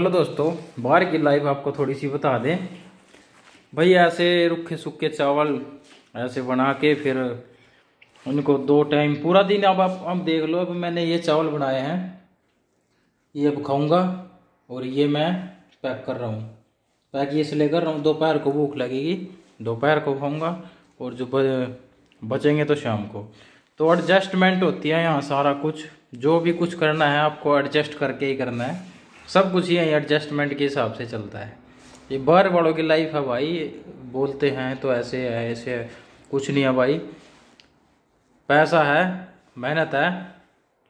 चलो दोस्तों, बाहर की लाइफ आपको थोड़ी सी बता दें। भाई ऐसे रुखे सूखे चावल ऐसे बना के फिर उनको दो टाइम पूरा दिन अब आप, अब देख लो, अब मैंने ये चावल बनाए हैं। ये अब खाऊँगा और ये मैं पैक कर रहा हूँ। पैक ये इसलिए कर रहा हूँ, दोपहर को भूख लगेगी। दोपहर को खाऊँगा और जो बचेंगे तो शाम को। तो एडजस्टमेंट होती है यहाँ सारा कुछ। जो भी कुछ करना है आपको एडजस्ट करके ही करना है। सब कुछ यही एडजस्टमेंट के हिसाब से चलता है। ये बाहर वालों की लाइफ है भाई, बोलते हैं तो ऐसे है ऐसे है, कुछ नहीं है भाई। पैसा है, मेहनत है,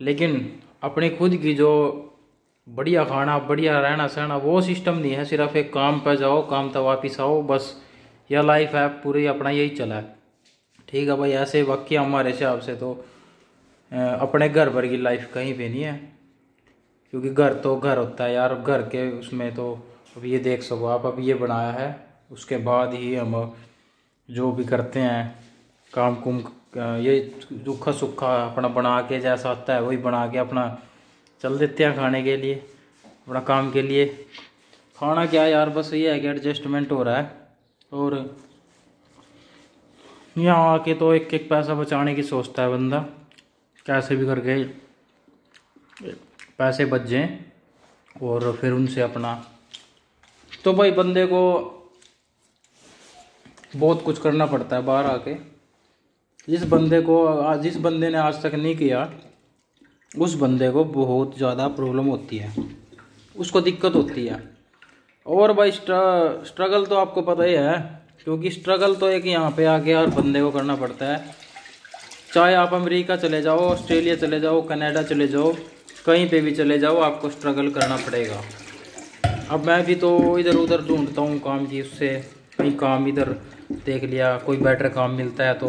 लेकिन अपनी खुद की जो बढ़िया खाना, बढ़िया रहना सहना, वो सिस्टम नहीं है। सिर्फ़ एक काम पर जाओ, काम तो वापिस आओ, बस यह लाइफ है, पूरी अपना यही चला ठीक है भाई, ऐसे बाकी हमारे हिसाब से तो अपने घर भर की लाइफ कहीं पे नहीं है। क्योंकि घर तो घर होता है यार घर के उसमें तो अब ये देख सको आप, अब ये बनाया है, उसके बाद ही हम जो भी करते हैं, काम कुम ये रूखा सूखा अपना बना के जैसा आता है, वही बना के अपना चल देते हैं खाने के लिए, अपना काम के लिए। खाना क्या यार, बस ये है कि एडजस्टमेंट हो रहा है, और यहाँ आके तो एक एक पैसा बचाने की सोचता है बंदा, कैसे भी करके। पैसे बच जाएँ और फिर उनसे अपना। तो भाई बंदे को बहुत कुछ करना पड़ता है बाहर आके। जिस बंदे को, जिस बंदे ने आज तक नहीं किया, उस बंदे को बहुत ज़्यादा प्रॉब्लम होती है। उसको दिक्कत होती है। और भाई स्ट्रगल तो आपको पता ही है, क्योंकि स्ट्रगल तो एक यहाँ पे आके हर बंदे को करना पड़ता है। चाहे आप अमेरिका चले जाओ, ऑस्ट्रेलिया चले जाओ, कनाडा चले जाओ कहीं पे भी चले जाओ, आपको स्ट्रगल करना पड़ेगा। अब मैं भी तो इधर उधर ढूंढता हूँ काम की, उससे कहीं काम इधर देख लिया, कोई बेटर काम मिलता है तो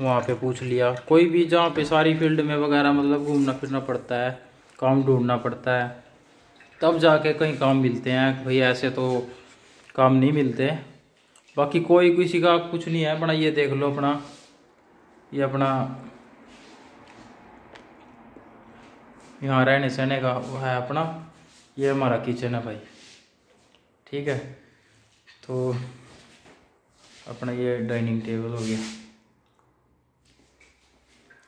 वहाँ पे पूछ लिया। कोई भी जहाँ पे सारी फ़ील्ड में वगैरह मतलब घूमना फिरना पड़ता है, काम ढूंढना पड़ता है, तब जाके कहीं काम मिलते हैं। भाई, ऐसे तो काम नहीं मिलते। बाकी कोई किसी का कुछ नहीं है, अपना ये देख लो अपना, ये अपना यहाँ रहने सहने का है अपना। ये हमारा किचन है भाई। ठीक है? तो अपना ये डाइनिंग टेबल हो गया।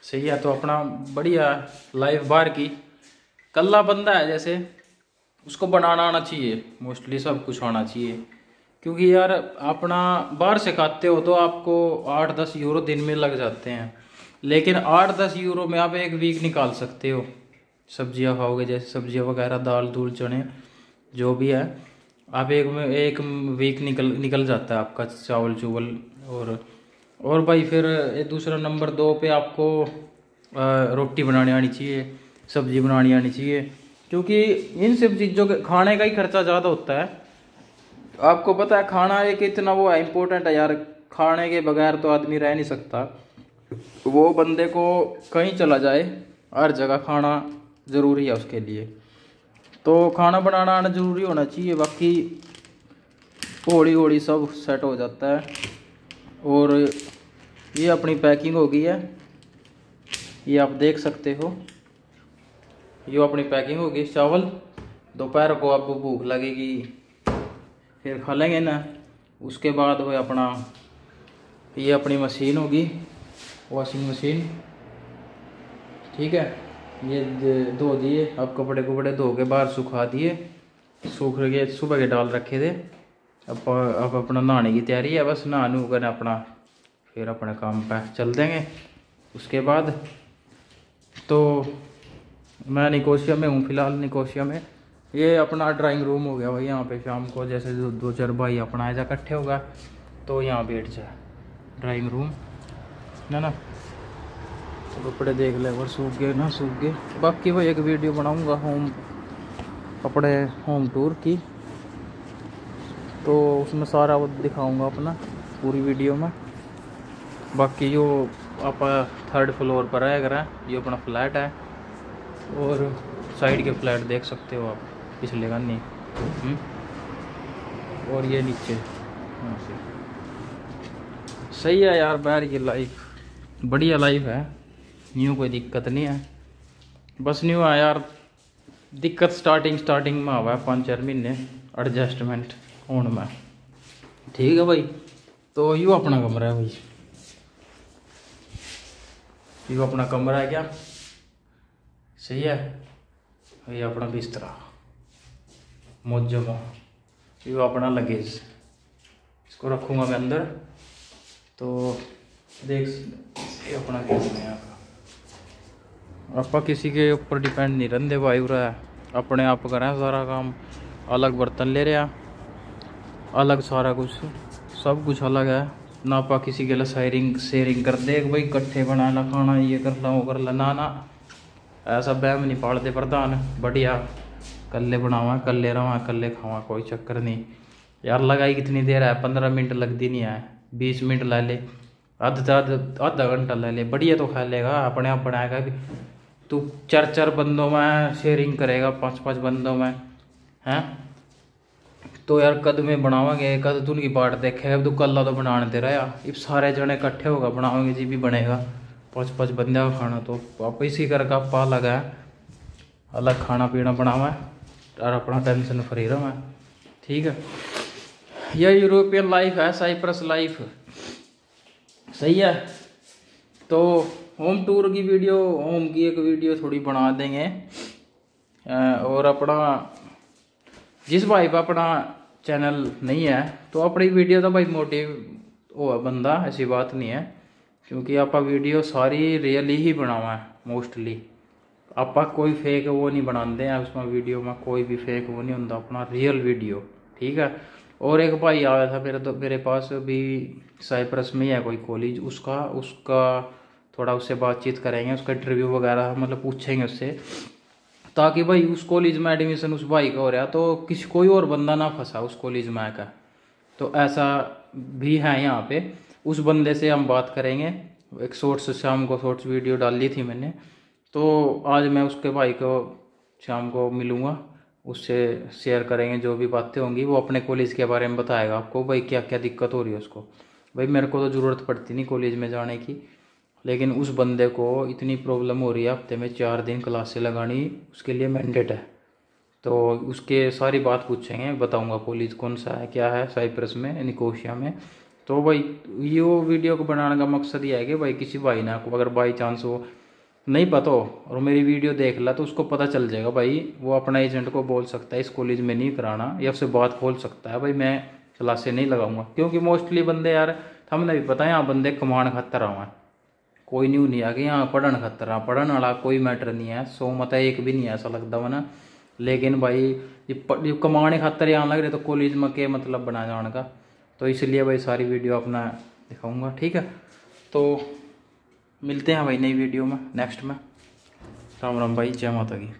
सही है तो अपना बढ़िया लाइफ बाहर की। कल्ला बंदा है जैसे, उसको बनाना आना चाहिए। मोस्टली सब कुछ आना चाहिए। क्योंकि यार, अपना बाहर से खाते हो तो आपको आठ दस यूरो दिन में लग जाते हैं। लेकिन आठ दस यूरो में आप एक वीक निकाल सकते हो। सब्ज़ियाँ खाओगे, जैसे सब्ज़ियाँ वगैरह, दाल दूल चने, जो भी है, आप एक में, एक वीक निकल निकल जाता है आपका चावल, चुवल और और भाई फिर दूसरा नंबर दो पे आपको रोटी बनानी आनी चाहिए, सब्ज़ी बनानी आनी चाहिए, क्योंकि इन सब चीज़ों के, खाने का ही खर्चा ज़्यादा होता है। आपको पता है, खाना एक इतना वो है इम्पोर्टेंट है यार, खाने के बगैर तो आदमी रह नहीं सकता। वो बंदे को कहीं चला जाए, हर जगह खाना ज़रूरी है उसके लिए। तो खाना बनाना आना ज़रूरी होना चाहिए, बाकी हौली हौली सब सेट हो जाता है। और ये अपनी पैकिंग हो गई है। ये आप देख सकते हो। ये अपनी पैकिंग होगी चावल। दोपहर को आपको भूख लगेगी, फिर खा लेंगे ना। उसके बाद वो अपना, ये अपनी मशीन होगी वॉशिंग मशीन ठीक है? ये धो दिए अब कपड़े कपड़े धो के बाहर सुखा दिए। सूख के सुबह के डाल रखे थे अब अब अपना नहाने की तैयारी है बस नहा नू कर अपना फिर अपने काम पर चल देंगे। उसके बाद तो मैं निकोशिया में हूँ फ़िलहाल निकोशिया में। ये अपना ड्राइंग रूम हो गया भाई यहाँ पे शाम को जैसे दो, दो चार भाई अपना ऐसा इकट्ठे होगा तो यहाँ बैठ जाए ड्राइंग रूम है ना। कपड़े देख ले अगर सूख गए ना, सूख गए। बाकी वो एक वीडियो बनाऊँगा होम कपड़े होम टूर की। तो उसमें सारा वो दिखाऊँगा अपना, पूरी वीडियो में। बाकी जो आप थर्ड फ्लोर पर है, अगर ये अपना फ्लैट है। और साइड के फ्लैट देख सकते हो आप, पिछले का नहीं। हम्म। और ये नीचे। सही है यार, बाहर की लाइफ बढ़िया लाइफ है। न्यू कोई दिक्कत नहीं है। बस न्यू है यार। दिक्कत स्टार्टिंग स्टार्टिंग में आवा पाँच चार महीने। एडजस्टमेंट होने में। ठीक है भाई। तो यू अपना कमरा है भाई। यू अपना कमरा है क्या? सही है? ये अपना बिस्तरा। मोजमा। ये अपना लगेज। इसको रखूँगा मैं अंदर। तो देख अपना केस में यहाँ का आप किसी के ऊपर डिपेंड नहीं रहते भाई रहा अपने आप करें सारा काम अलग बर्तन ले रहा अलग सारा कुछ सब कुछ अलग है ना आप किसी के लिए शेयरिंग शेयरिंग कर दे भाई इकट्ठे बना ला खाना ये कर ला वो कर ला ना ना ऐसा बहम नहीं पालते प्रधान बढ़िया कल्ले बनावा कल्ले रवा कल्ले खावा कोई चक्कर नहीं यार लगाई कितनी देर है पंद्रह मिनट लगती नहीं है बीस मिनट ला ले आध से आधा घंटा ले ले बढ़िया तो खा लेगा अपने आप बनाएगा भी तू चार चार बंदों में शेयरिंग करेगा, पाँच पाँच बंदों में, हैं? तो यार कद में बनावांगे, कद तू की बाट देखेगा तू कल तो बनाने दे रहा यार। सारे जने इकट्ठे होगा बनावांगे जी भी बनेगा। पाँच पाँच बंदे का खाना तो आप इसी करके पा लगा है। अलग खाना पीना बनावा और अपना टेंशन फ्री रहा ठीक है? यह यूरोपियन लाइफ है साइप्रस लाइफ सही है? तो होम टूर की वीडियो, होम की एक वीडियो थोड़ी बना देंगे। और अपना, जिस भाई पर अपना चैनल नहीं है तो अपनी वीडियो तो भाई मोटिव हो बंदा, ऐसी बात नहीं है। क्योंकि आप वीडियो सारी रियली ही बनावा है, मोस्टली। आप कोई फेक वो नहीं बनाते हैं, उसमें वीडियो में कोई भी फेक वो नहीं होता अपना रियल वीडियो, ठीक है? और एक भाई आया था मेरे तो मेरे पास भी, साइप्रस में है कोई कॉलेज, उसका उसका थोड़ा उससे बातचीत करेंगे, उसका इंटरव्यू वगैरह मतलब पूछेंगे उससे। ताकि भाई उस कॉलेज में एडमिशन उस भाई का हो रहा तो किसी, कोई और बंदा ना फंसा उस कॉलेज में का तो ऐसा भी है यहाँ पे। उस बंदे से हम बात करेंगे। एक शॉर्ट्स शाम को शॉर्ट्स वीडियो डाल ली थी मैंने। तो आज मैं उसके भाई को शाम को मिलूँगा। उससे शेयर करेंगे जो भी बातें होंगी। वो अपने कॉलेज के बारे में बताएगा आपको, भाई क्या क्या दिक्कत हो रही है उसको। भाई मेरे को तो ज़रूरत पड़ती नहीं कॉलेज में जाने की। लेकिन उस बंदे को इतनी प्रॉब्लम हो रही है, हफ़्ते में चार दिन क्लासें लगानी, उसके लिए मैंडेट है। तो उसके सारी बात पूछेंगे, बताऊँगा कॉलेज कौन सा है, क्या है साइप्रस में निकोशिया में। तो भाई, ये वीडियो को बनाने का मकसद ये है कि भाई किसी भाई ना को अगर बाई चांस हो नहीं पता हो, और मेरी वीडियो देख ला तो उसको पता चल जाएगा, भाई वो अपना एजेंट को बोल सकता है, इस कॉलेज में नहीं कराना, या उससे बात खोल सकता है, भाई मैं क्लासे नहीं लगाऊँगा। क्योंकि मोस्टली बंदे यार, हमने भी पता है, यहाँ बंदे कमान खतर आवा कोई न्यू नहीं आगे यहाँ पढ़न खतर, पढ़न वाला कोई मैटर नहीं है, सो मत एक भी नहीं है, ऐसा लगता वन लेकिन भाई, ये कमाने खातर यहाँ लग रहे तो कॉलेज में के मतलब बना जाने का? तो इसलिए भाई सारी वीडियो अपना दिखाऊँगा, ठीक है? तो मिलते हैं भाई नई वीडियो में नेक्स्ट में। राम राम भाई, जय माता की